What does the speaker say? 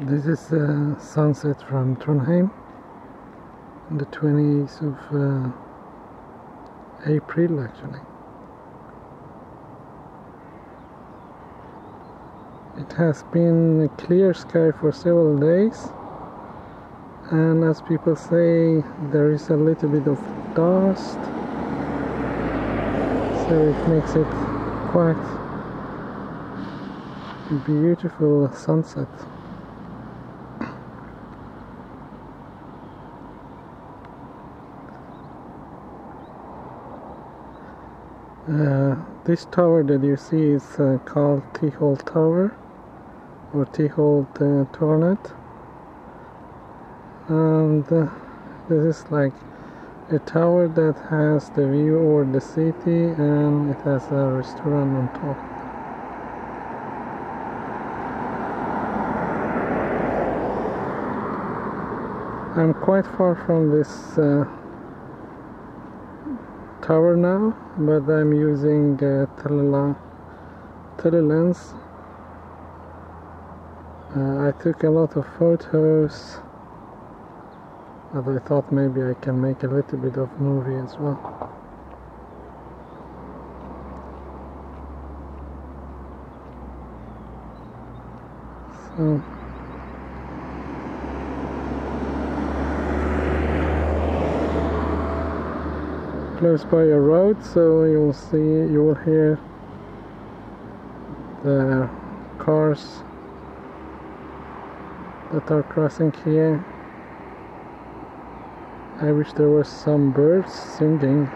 This is uh, sunset from Trondheim on the 20th of uh, April actually. It has been a clear sky for several days and as people say there is a little bit of dust so it makes it quite beautiful sunset. Uh, this tower that you see is uh, called Tyholt Tower or Tyholt uh, and uh, this is like a tower that has the view over the city and it has a restaurant on top. I'm quite far from this uh, tower now but I'm using uh, telelens. Uh, I took a lot of photos but I thought maybe I can make a little bit of movie as well. So close by a road so you will see you will hear the cars that are crossing here. I wish there was some birds singing